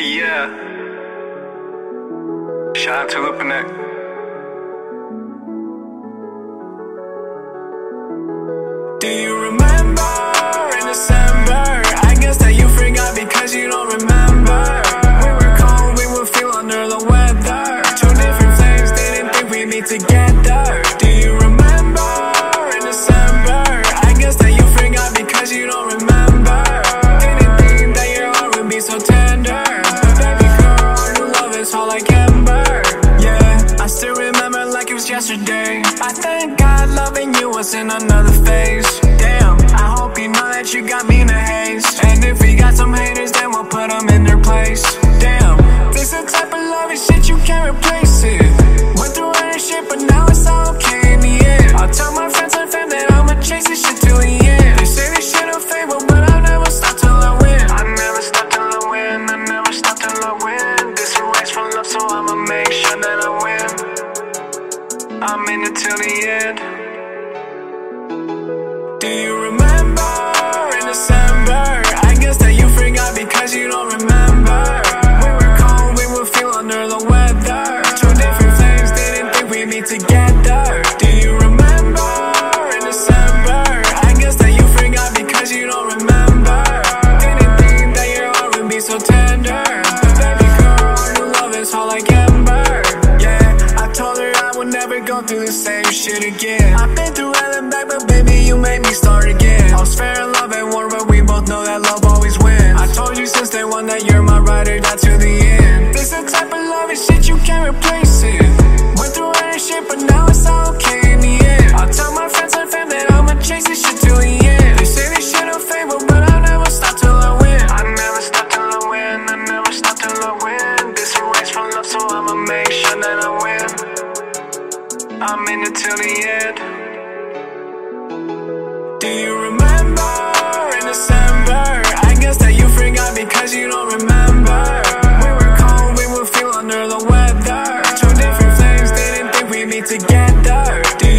Yeah. Shout out to Lupinek. Do you remember in December? I guess that you forgot because you don't remember. We were cold, we would feel under the weather. Two different flames, didn't think we'd be together. Yesterday. I thank God loving you was in another phase. Damn, I hope you know that you got me in a haze. And if we got some haters, then we'll put them in their place. Damn, this the type of love and shit you can't replace the end. Do you remember in December? I guess that you forgot because you don't remember. We were cold, we would feel under the weather. Two different flames, didn't think we'd be together. do the same shit again. I've been through hell and back, but baby, you made me start again. I was fair in love and war, but we both know that love always wins. I told you since day one that you're my ride or die to the end. This the type of love and shit you can't replace. I'm in it till the end. Do you remember in December? I guess that you forgot because you don't remember. We were cold, we would feel under the weather. Two different flames, didn't think we'd be together. Do